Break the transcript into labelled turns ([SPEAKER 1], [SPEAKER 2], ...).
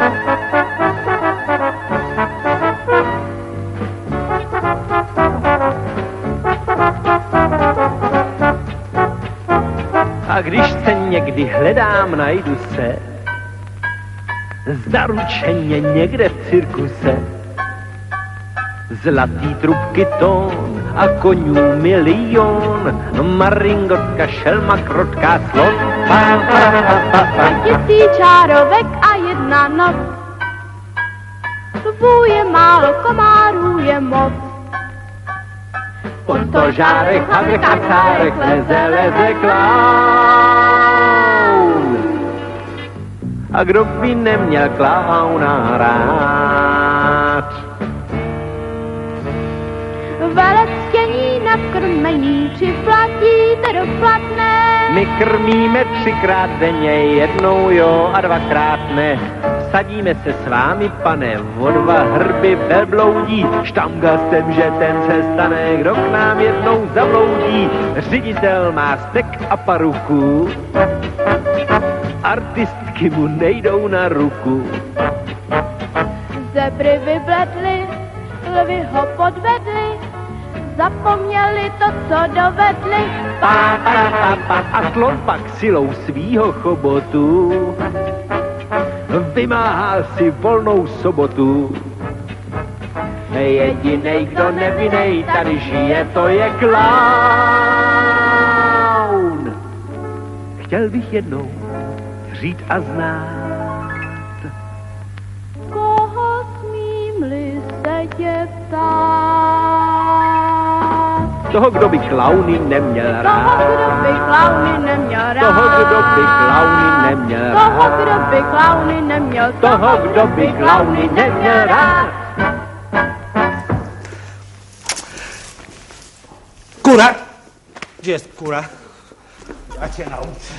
[SPEAKER 1] A když se někdy hledám, najdu se, zaručeně někde v cirkuse, Zlatý trubky tón a konňů milion, maringotka, šelma, krotká slon. Pa, pa, pa, pa, pa.
[SPEAKER 2] Čárovek a jedna noc. Lvů je málo, komárů je moc.
[SPEAKER 1] Pod stožárek, havek a cárek, leze, leze klaun. A kdo by neměl klauna rád?
[SPEAKER 2] Velec stění na krmení, připlatíte doplatné.
[SPEAKER 1] My krmíme třikrát denně, jednou jo a dvakrát ne. Sadíme se s vámi, pane, o dva hrby velbloudí. Štamgastem, že ten se stane, kdo k nám jednou zabloudí. Ředitel má stek a paruku, artistky mu nejdou na ruku.
[SPEAKER 2] Zebry vybledly, lvy ho podvedly, zapomněli to, co dovedli.
[SPEAKER 1] Pa, pa, pa, pa, a slon pak silou svýho chobotu vymáhá si volnou sobotu. Jedinej, kdo nevinej tady žije, to je klaun. Chtěl bych jednou říct a znát.
[SPEAKER 2] Koho smím-li se tě ptát?
[SPEAKER 1] Toho, kdo by klauny neměl
[SPEAKER 2] Toho,
[SPEAKER 1] rád.
[SPEAKER 2] kdo by klauny neměl rád.
[SPEAKER 1] Toho, kdo by klauny neměl
[SPEAKER 2] Toho,
[SPEAKER 1] rád.
[SPEAKER 2] kdo by klauny neměl
[SPEAKER 1] Toho, kdo by klauny neměl rád.
[SPEAKER 3] Kura! Gdzie jest kura? Ja cię nauczę.